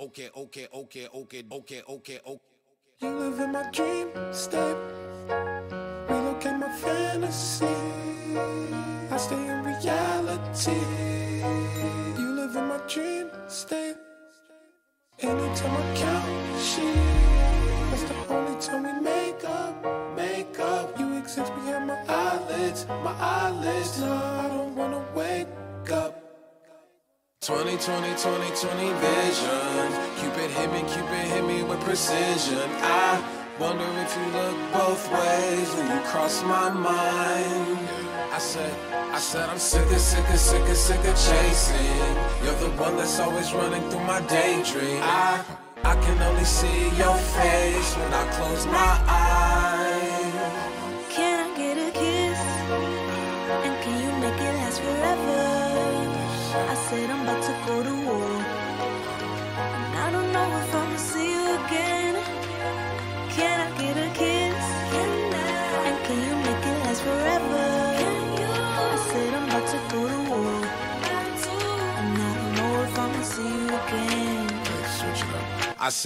Okay, okay, okay, okay, okay, okay, okay. You live in my dream state. Relocate my fantasy. I stay in reality. You live in my dream state. Anytime I count sheep, that's the only time we make up, make up. You exist behind my eyelids, my eyelids. No, 20, 20, 20, 20 vision. Cupid hit me, Cupid hit me with precision. I wonder if you look both ways when you cross my mind. I said, I said I'm sick of, sick of, sick of, sick of chasing. You're the one that's always running through my daydream. I, I can only see your face when I close my eyes. About to go to war. And I don't know if I'ma see you again. Can I get a kiss? And can you make it last forever? I said I'm about to go to war. And I don't know if I'ma see you again. Switch it up. I said.